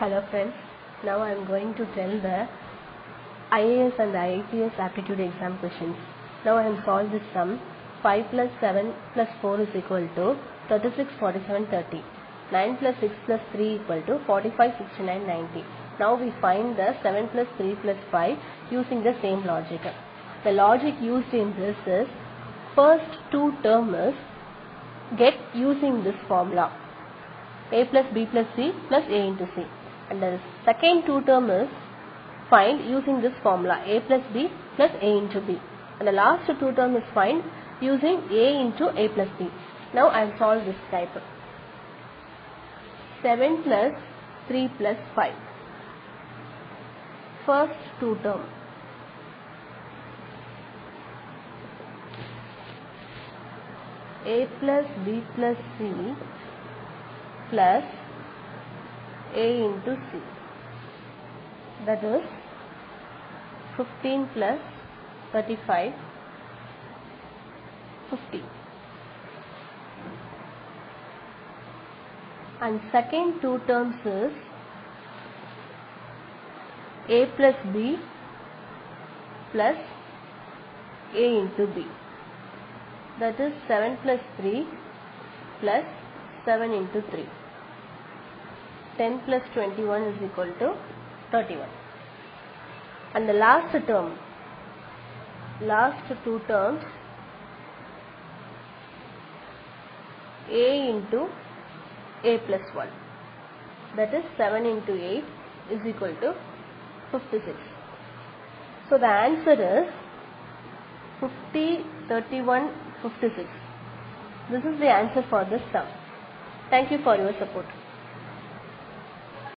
Hello friends, now I am going to tell the IAS and the IAPS aptitude exam questions. Now I am solved this sum 5 plus 7 plus 4 is equal to 36, 47, 30. 9 plus 6 plus 3 equal to 45, 69, 90. Now we find the 7 plus 3 plus 5 using the same logic. The logic used in this is first two term is get using this formula a plus b plus c plus a into c and the second two term is find using this formula a plus b plus a into b. And the last two term is find using a into a plus b. Now i will solve this type. 7 plus 3 plus 5 first two term. A plus b plus c plus a into c. That is 15 plus 35 50 and second two terms is a plus b plus a into b. That is 7 plus 3 plus 7 into 3 10 plus 21 is equal to 31 and the last term last two terms a into a plus 1 that is 7 into 8 is equal to 56 so the answer is 50 31 56 this is the answer for this sum thank you for your support